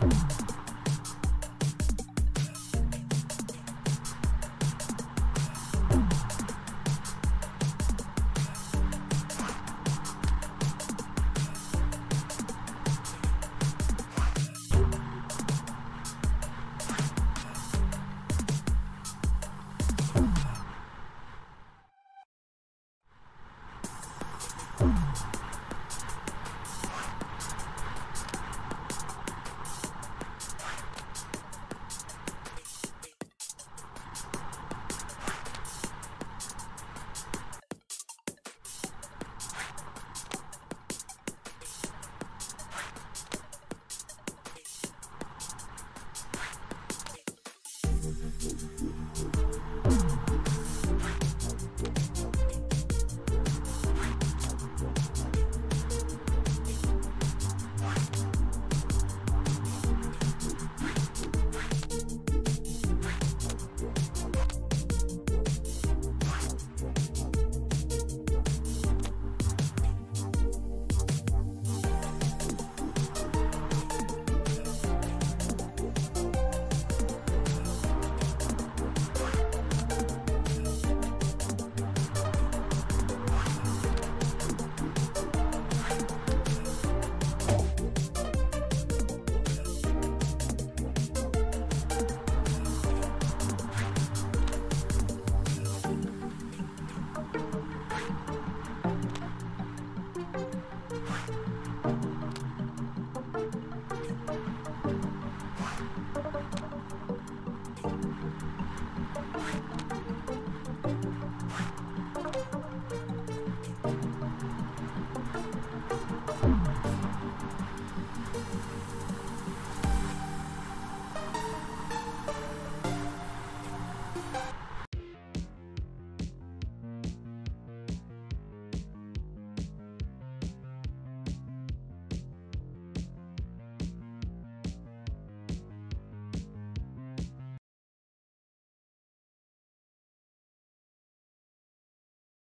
Bye.